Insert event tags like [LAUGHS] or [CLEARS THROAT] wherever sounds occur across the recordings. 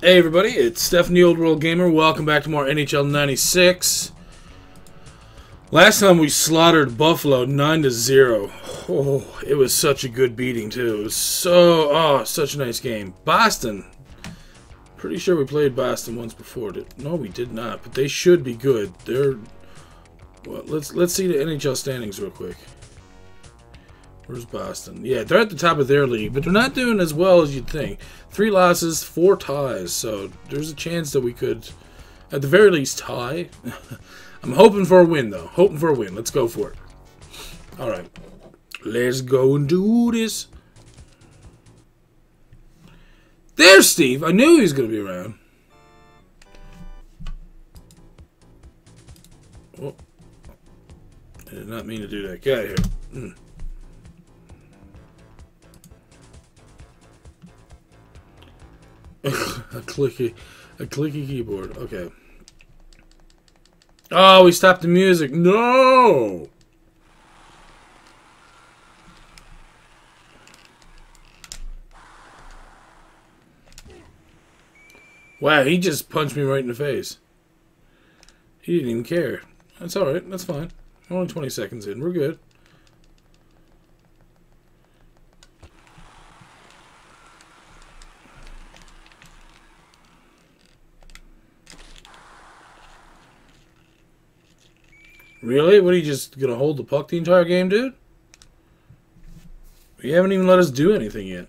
Hey everybody, it's Stefan Old World Gamer. Welcome back to more NHL 96. Last time we slaughtered Buffalo 9 to 0. Oh, it was such a good beating too. It was so oh, such a nice game. Boston. Pretty sure we played Boston once before. No, we did not, but they should be good. They're well, let's let's see the NHL standings real quick. Where's Boston? Yeah, they're at the top of their league, but they're not doing as well as you'd think. Three losses, four ties, so there's a chance that we could, at the very least, tie. [LAUGHS] I'm hoping for a win, though. Hoping for a win. Let's go for it. All right. Let's go and do this. There's Steve. I knew he was going to be around. Oh. I did not mean to do that. Get here. Mm. [LAUGHS] a clicky, a clicky keyboard. Okay. Oh, we stopped the music. No. Wow, he just punched me right in the face. He didn't even care. That's alright. That's fine. Only 20 seconds in. We're good. Really? What are you just gonna hold the puck the entire game, dude? You haven't even let us do anything yet.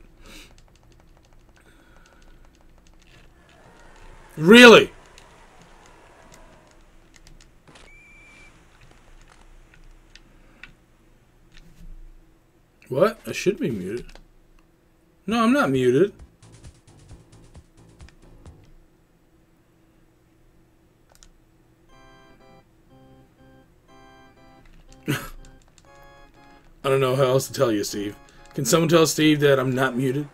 Really? What? I should be muted. No, I'm not muted. I don't know how else to tell you, Steve. Can someone tell Steve that I'm not muted?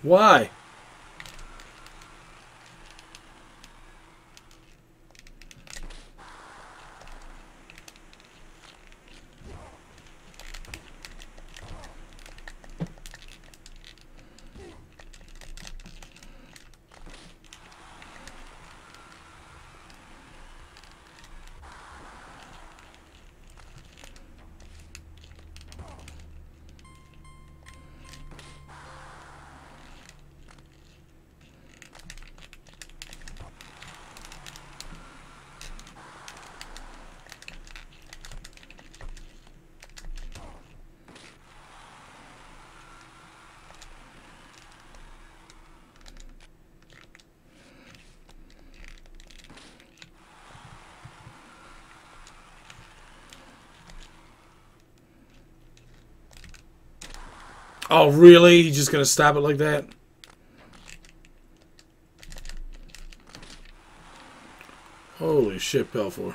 Why? Oh, really? He's just going to stop it like that? Holy shit, Belfour.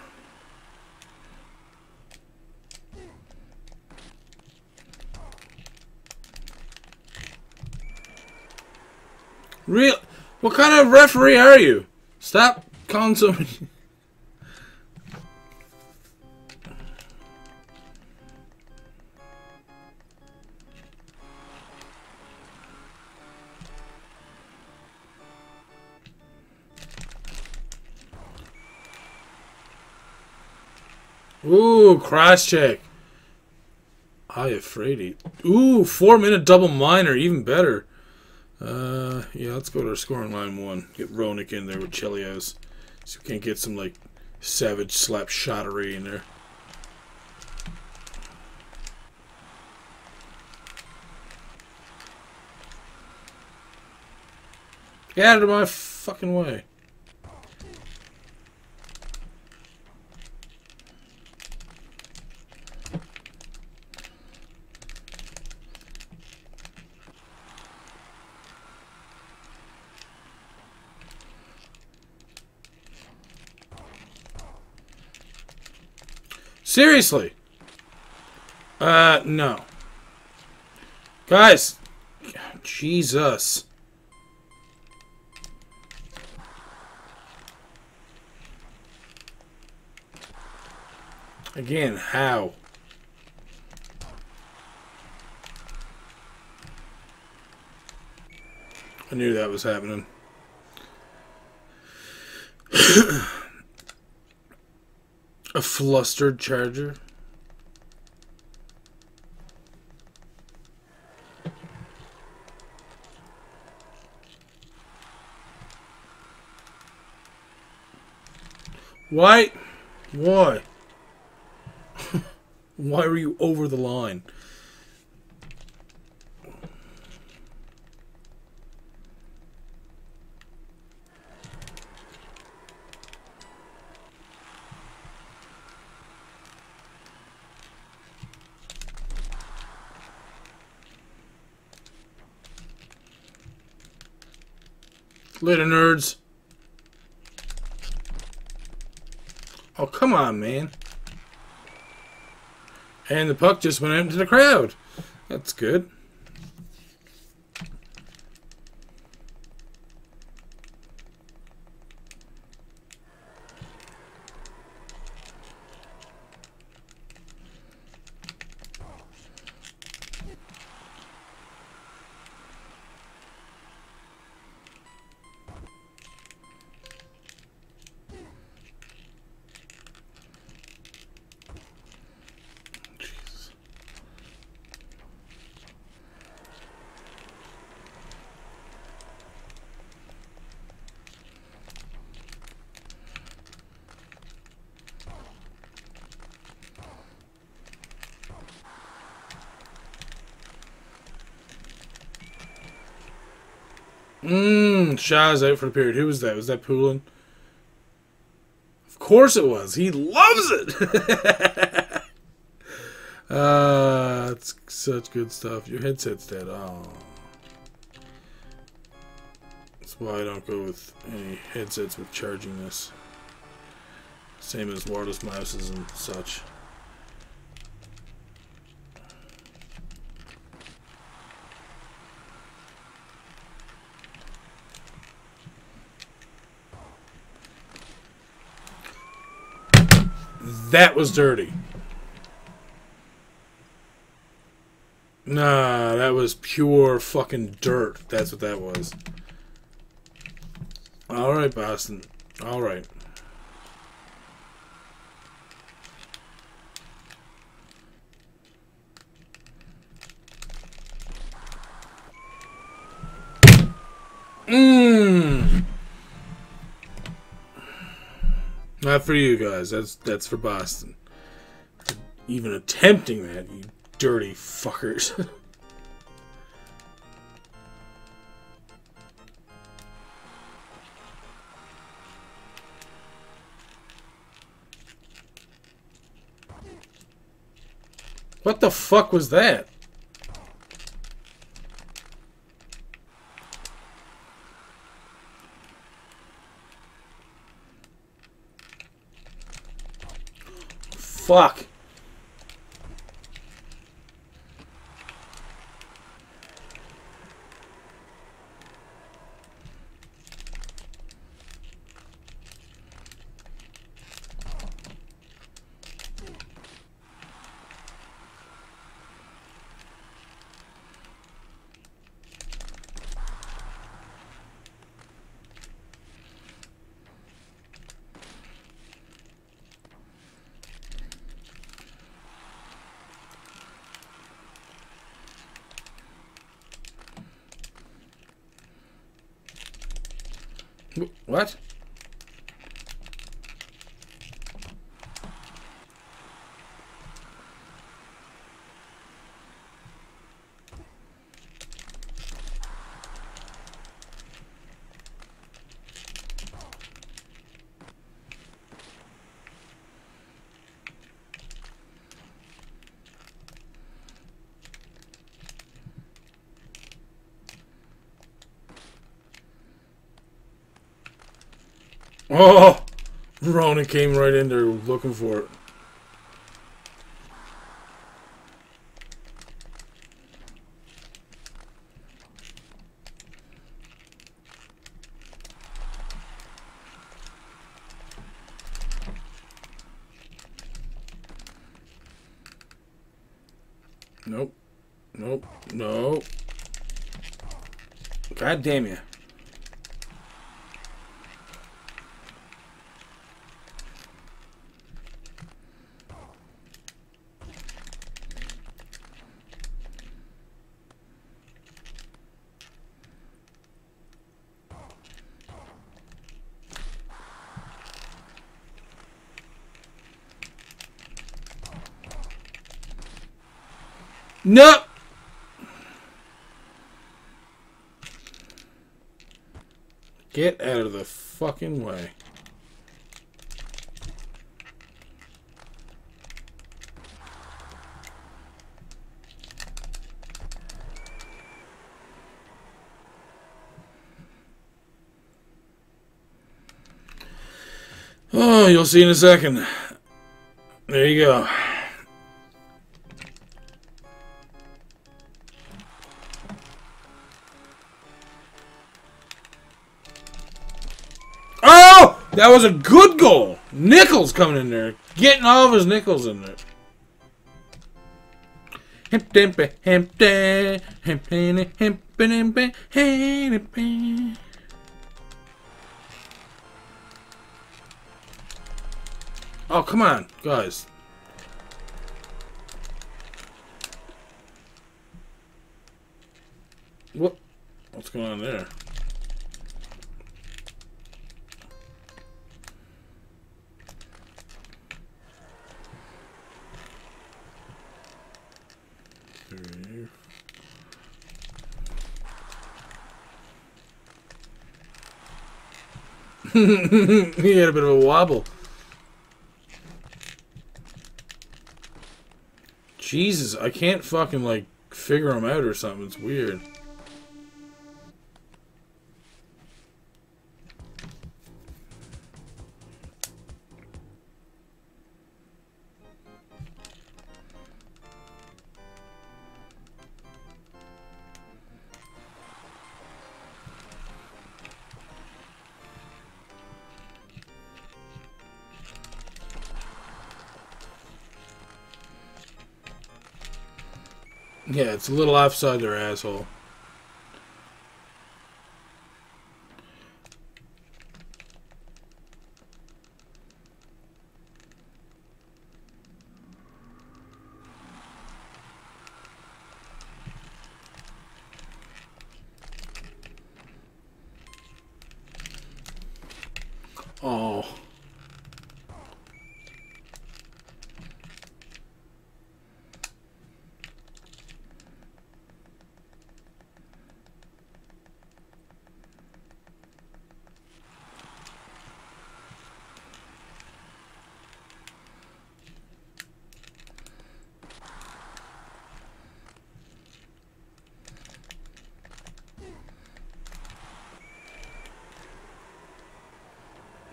Real? What kind of referee are you? Stop calling somebody. [LAUGHS] Cross check. I afraid Ooh, four minute double minor, even better. Uh, yeah, let's go to our scoring line one. Get Roenick in there with Chelios. So we can't get some like savage slap shottery in there. Get out of my fucking way. Seriously. Uh, no. Guys. Jesus. Again, how? I knew that was happening. A flustered charger. Why? Why? [LAUGHS] Why were you over the line? Later, nerds. Oh, come on, man. And the puck just went into the crowd. That's good. Shaw's out for the period. Who was that? Was that Poulin? Of course it was. He loves it. [LAUGHS] uh, it's such good stuff. Your headset's dead. Oh. That's why I don't go with any headsets with charging this. Same as wireless mouses and such. That was dirty. Nah, that was pure fucking dirt. That's what that was. Alright, Boston. Alright. Not for you guys. That's that's for Boston. Even attempting that, you dirty fuckers. [LAUGHS] what the fuck was that? Fuck. Oh! Ronan came right in there looking for it. Nope. Nope. No. God damn you. Get out of the fucking way. Oh, you'll see in a second. There you go. That was a good goal. Nichols coming in there. Getting all of his nickels in there. Oh, come on, guys. What? What's going on there? He had a bit of a wobble. Jesus, I can't fucking like figure him out or something. It's weird. It's a little offside their asshole. Oh.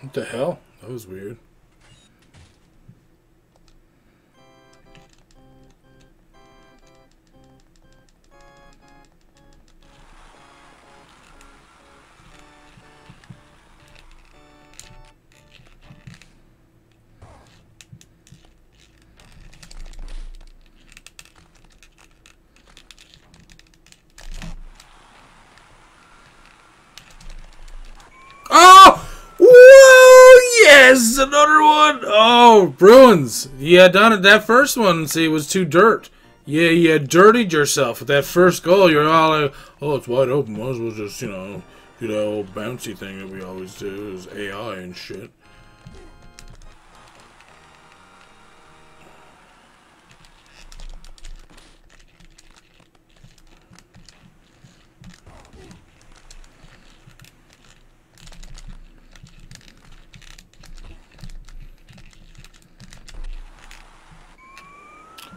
What the hell? That was weird. Another one! Oh, Bruins. You had done it. That first one, see, it was too dirt. Yeah, you had dirtied yourself with that first goal. You're all like, oh, it's wide open. Might as well just, you know, do that old bouncy thing that we always do is AI and shit.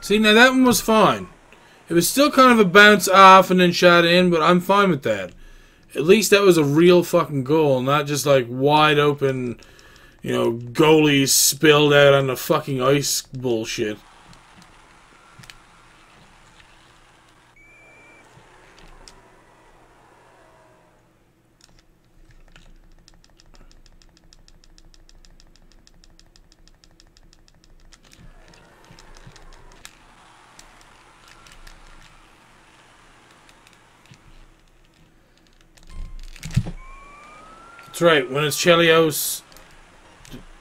See, now that one was fine. It was still kind of a bounce off and then shot in, but I'm fine with that. At least that was a real fucking goal, not just like wide open, you know, goalies spilled out on the fucking ice bullshit. That's right. When it's Chelios,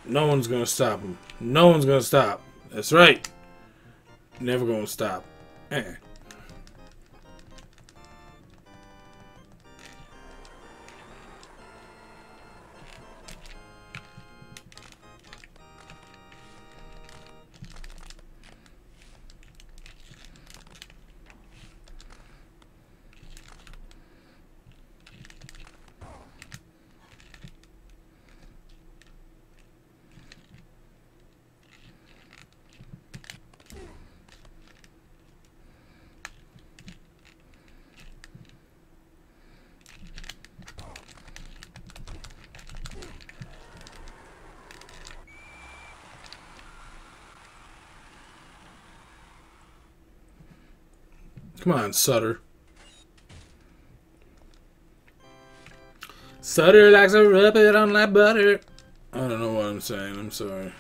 no one's gonna stop him. No one's gonna stop. That's right. Never gonna stop. Eh. Come on, Sutter. Sutter likes to rub it on like butter. I don't know what I'm saying. I'm sorry.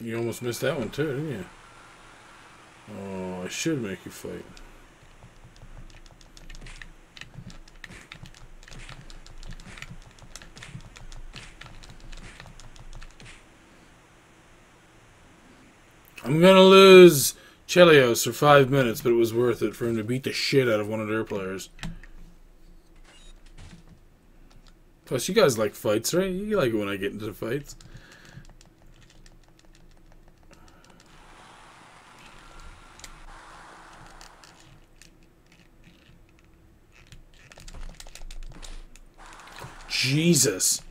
You almost missed that one too, didn't you? Oh, I should make you fight. I'm gonna lose Chelios for five minutes, but it was worth it for him to beat the shit out of one of their players. Plus, you guys like fights, right? You like it when I get into fights. Jesus.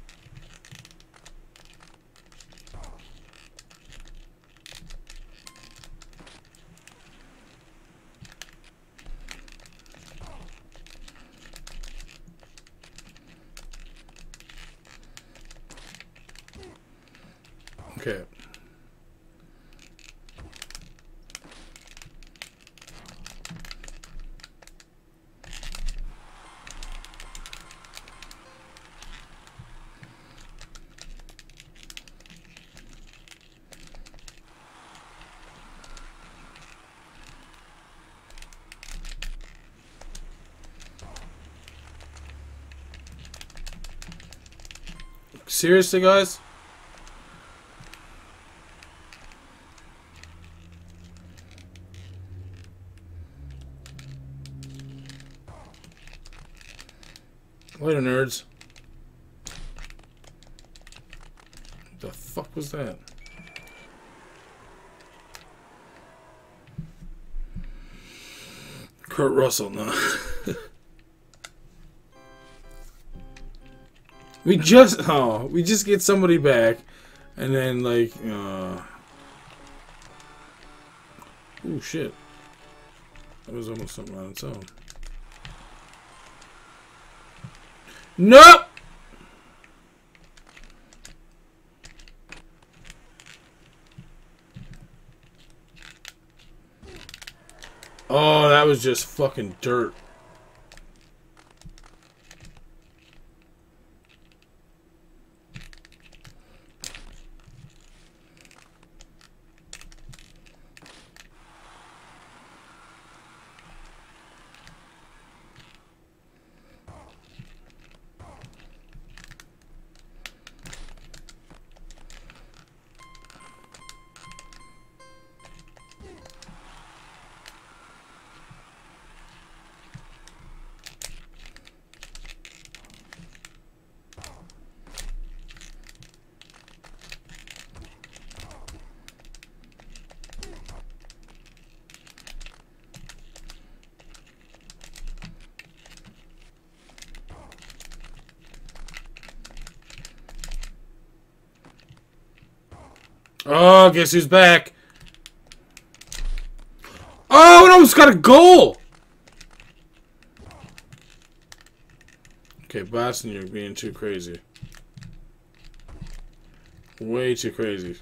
Okay. Seriously, guys? Later, nerds. The fuck was that? Kurt Russell, no. [LAUGHS] we just [LAUGHS] oh, we just get somebody back, and then like, uh, oh shit, that was almost something on its own. Nope. Oh, that was just fucking dirt. Oh, guess who's back? Oh, it almost got a goal! Okay, Boston, you're being too crazy. Way too crazy.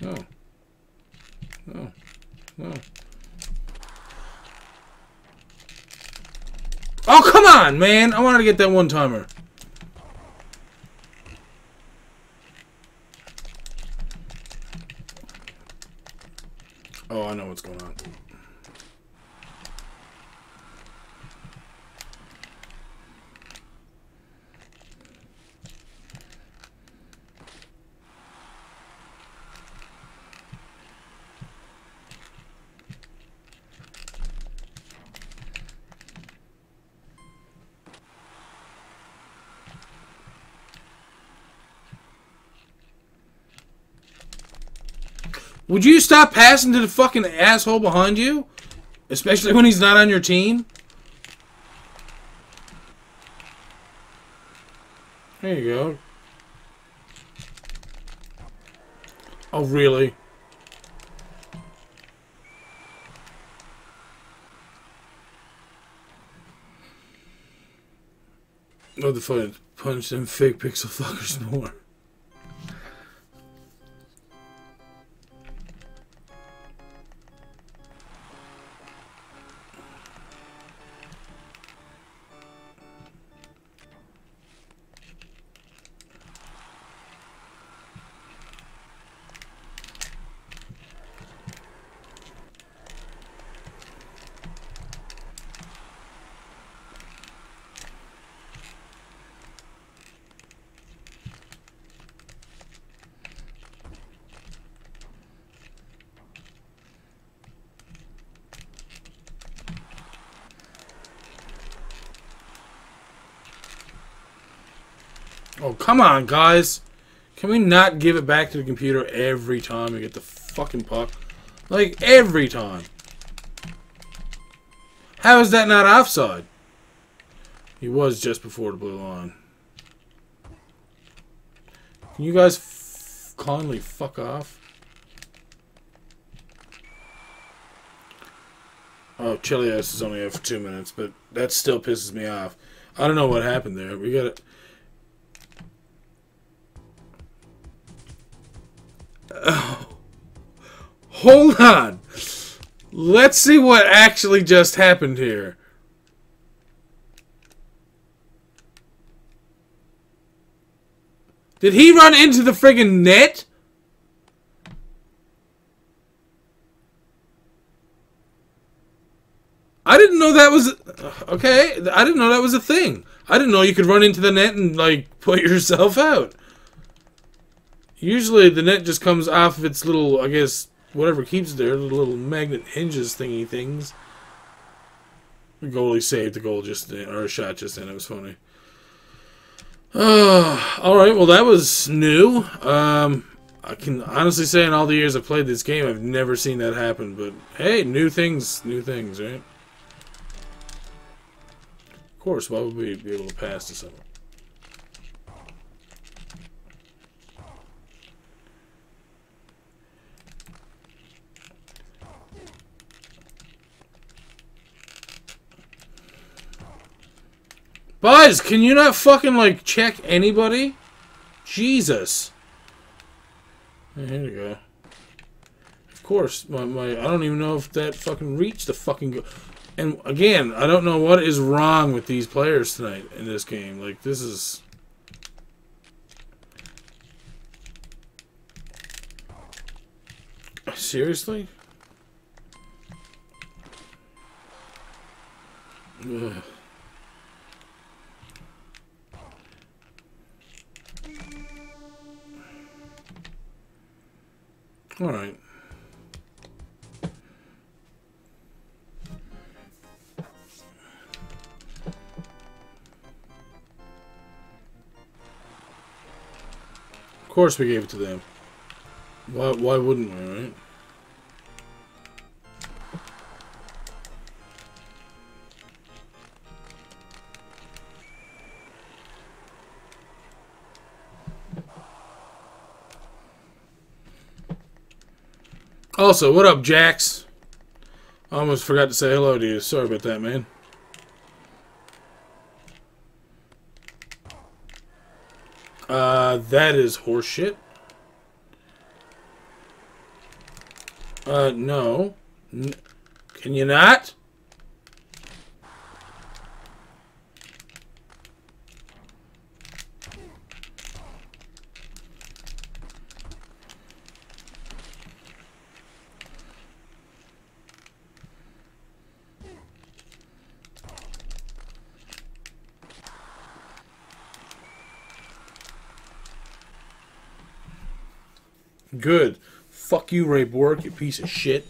No. No. No. Oh, come on, man! I wanted to get that one-timer. What's going on. Would you stop passing to the fucking asshole behind you? Especially when he's not on your team? There you go. Oh, really? Oh, the fun punch them fake pixel fuckers [LAUGHS] more. Oh, come on, guys. Can we not give it back to the computer every time we get the fucking puck? Like, every time. How is that not offside? He was just before the blue line. Can you guys kindly fuck off? Oh, Chili is only out for two minutes, but that still pisses me off. I don't know what happened there. We got it. [SIGHS] Hold on. Let's see what actually just happened here. Did he run into the friggin' net? I didn't know that was [SIGHS] okay. I didn't know that was a thing. I didn't know you could run into the net and like [LAUGHS] put yourself out. Usually the net just comes off of its little, I guess, whatever keeps it there, the little magnet hinges thingy things. The goalie saved the goal just then, or a shot just then. It was funny. Uh, all right, well that was new. Um, I can honestly say in all the years I've played this game, I've never seen that happen. But hey, new things, new things, right? Of course, why would we be able to pass to someone? Buzz, can you not fucking, like, check anybody? Jesus. Here we go. Of course, my, my, I don't even know if that fucking reached the fucking... Go and, again, I don't know what is wrong with these players tonight in this game. Like, this is... Seriously? Ugh. All right. Of course we gave it to them. Why, why wouldn't we, right? Also, what up, Jax? Almost forgot to say hello to you. Sorry about that, man. Uh, that is horseshit. Uh, no. N can you not? Good. Fuck you, Ray Bourque, you piece of shit.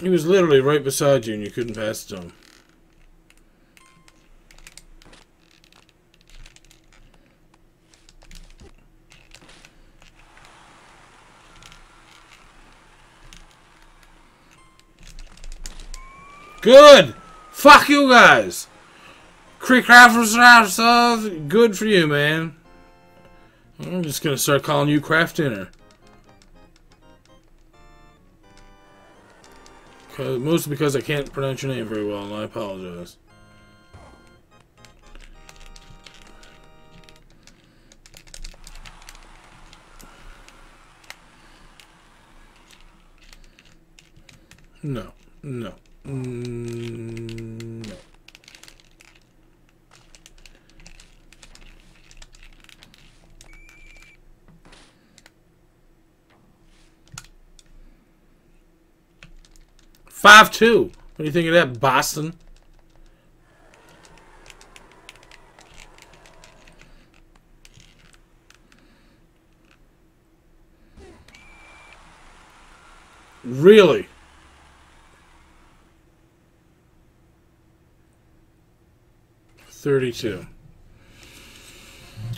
He was literally right beside you and you couldn't pass it to him. Good! Fuck you guys! Creek Crafters uh, good for you, man. I'm just gonna start calling you Craft Dinner. mostly because I can't pronounce your name very well, and I apologize. No, no, Five two. What do you think of that, Boston? Really? Thirty-two.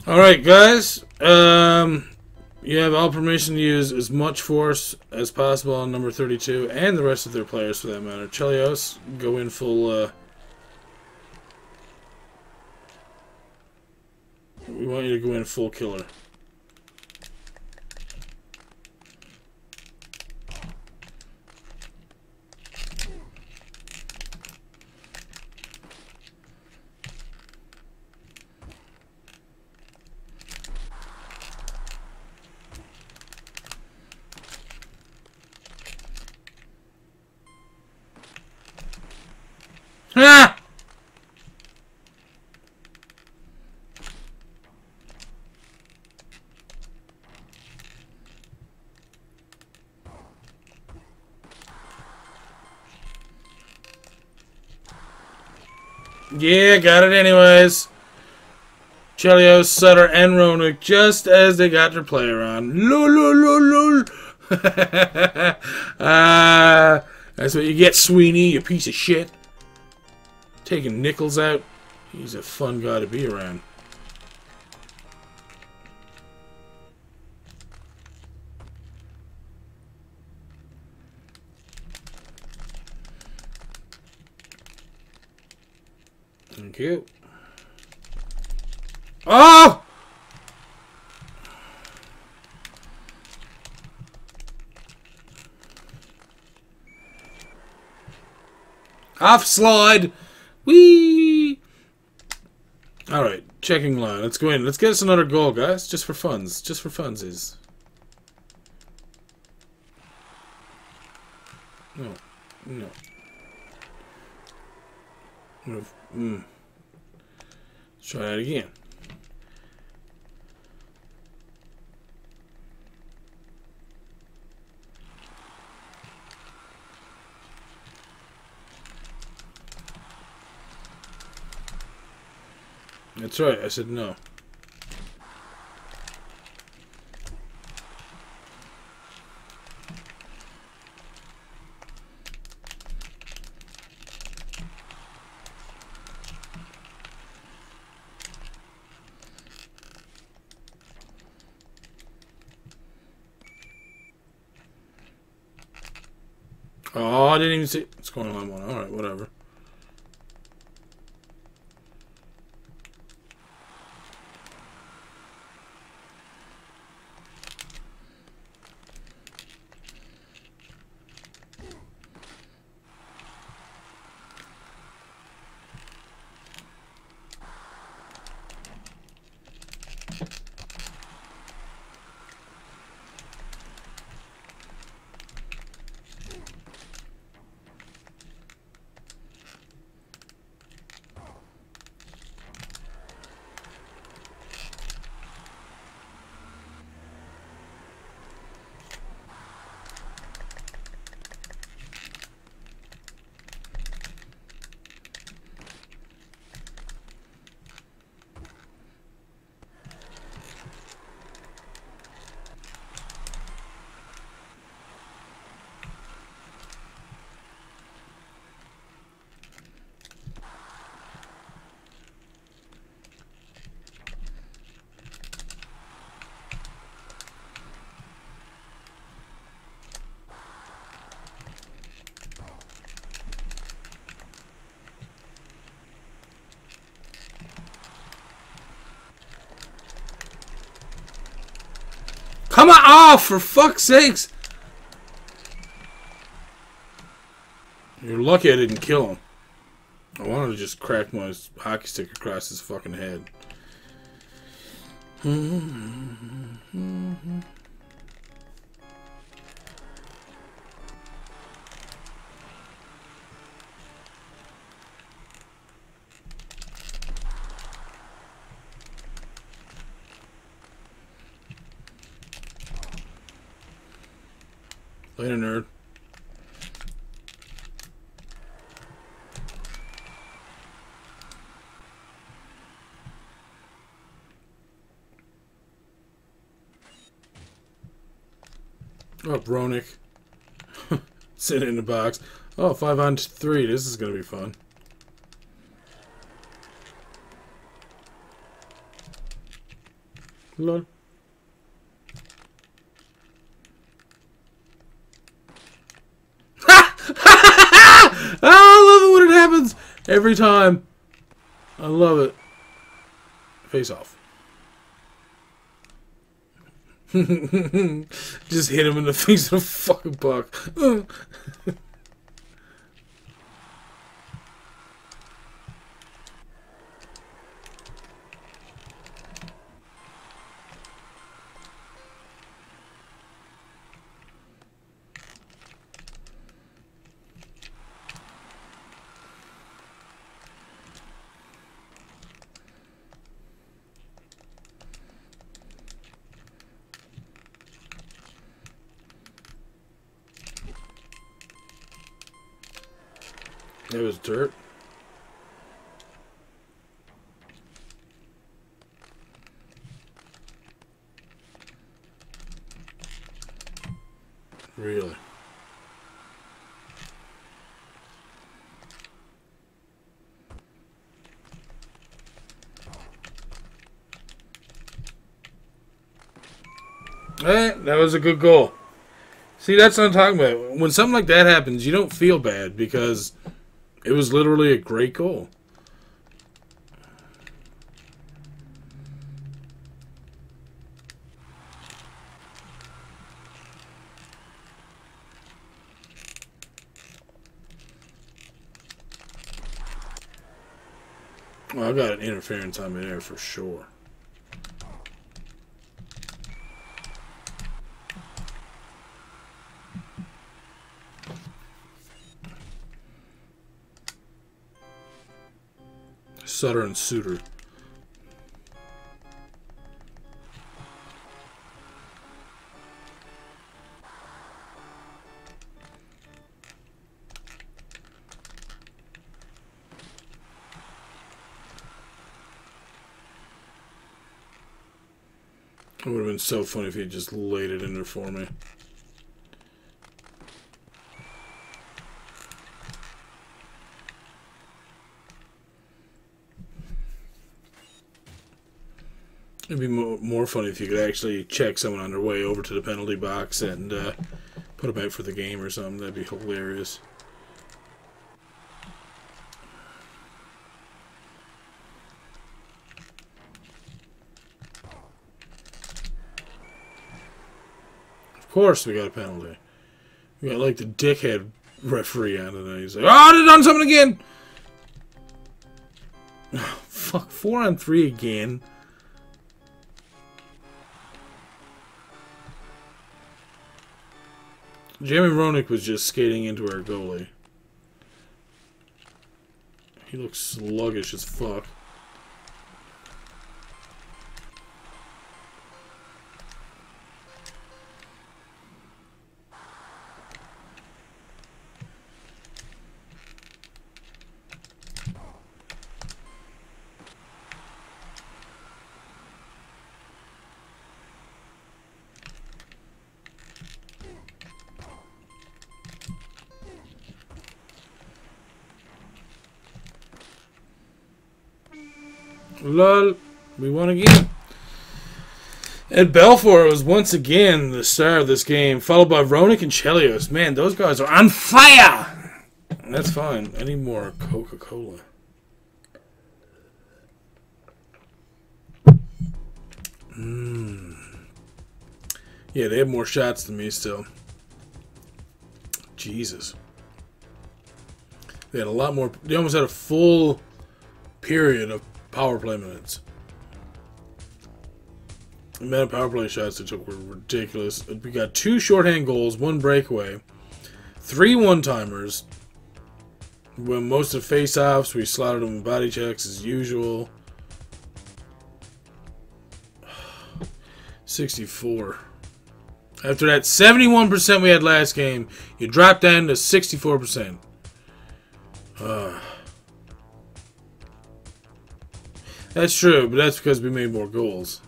All right, guys. Um, you have all permission to use as much force as possible on number 32, and the rest of their players for that matter. Chelios, go in full, uh... We want you to go in full killer. Ah! Yeah, got it anyways. Chelios, Sutter, and Roenick just as they got their player on. Lul. [LAUGHS] uh, that's what you get, Sweeney, you piece of shit. Taking Nichols out. He's a fun guy to be around. Thank you. Ah! Oh! Off slide. Whee! Alright, checking line. Let's go in. Let's get us another goal, guys. Just for funs. Just for funsies. No. No. Mm. Let's try that again. That's right, I said no. Oh, I didn't even see. What's going on? Alright, whatever. On! Oh, for fuck's sakes! You're lucky I didn't kill him. I wanted to just crack my hockey stick across his fucking head. [LAUGHS] Sitting in the box. Oh, five on three. This is going to be fun. Lol. [LAUGHS] I love it when it happens every time. I love it. Face off. [LAUGHS] Just hit him in the face with a fucking puck. [LAUGHS] It was dirt. Really? Eh, that was a good goal. See, that's what I'm talking about. When something like that happens, you don't feel bad because it was literally a great goal. Well, I got an interference on there for sure. Sutter and Suter. It would have been so funny if he just laid it in there for me. It'd be more, more funny if you could actually check someone on their way over to the penalty box and uh, put them out for the game or something. That'd be hilarious. Of course we got a penalty. We got like the dickhead referee on it. He's like, oh, they've done something again! [SIGHS] fuck, four on three again. Jamie Roenick was just skating into our goalie. He looks sluggish as fuck. Lol. We won again. And Belfour was once again the star of this game, followed by Roenick and Chelios. Man, those guys are on fire! That's fine. Any more Coca-Cola? Mmm. Yeah, they have more shots than me still. Jesus. They had a lot more. They almost had a full period of power play minutes. The amount of power play shots they took were ridiculous. We got two shorthand goals, one breakaway, three one timers. When most of face offs, we slotted them with body checks as usual. [SIGHS] 64. After that 71% we had last game, you drop down to 64%. [SIGHS] Uh, that's true, but that's because we made more goals.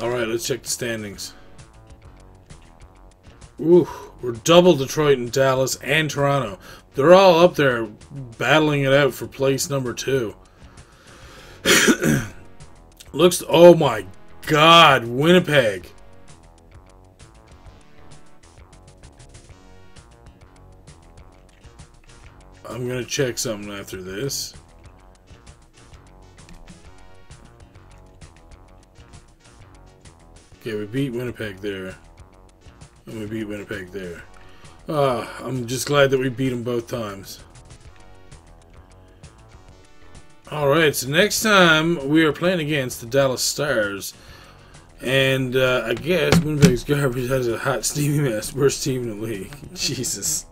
Alright, let's check the standings. Ooh, we're double Detroit and Dallas and Toronto. They're all up there battling it out for place number two. [CLEARS THROAT] Looks, oh my god, Winnipeg. I'm to check something after this. Okay, we beat Winnipeg there. And we beat Winnipeg there. Ah, I'm just glad that we beat them both times. Alright, so next time we are playing against the Dallas Stars. And uh, I guess Winnipeg's Garbage has a hot steamy mess. Worst team in the league. [LAUGHS] Jesus.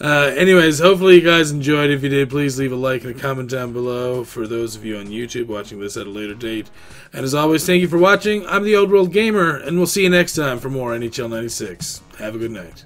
Uh, anyways, hopefully you guys enjoyed. If you did, please leave a like and a comment down below for those of you on YouTube watching this at a later date. And as always, thank you for watching. I'm the Old World Gamer, and we'll see you next time for more NHL 96. Have a good night.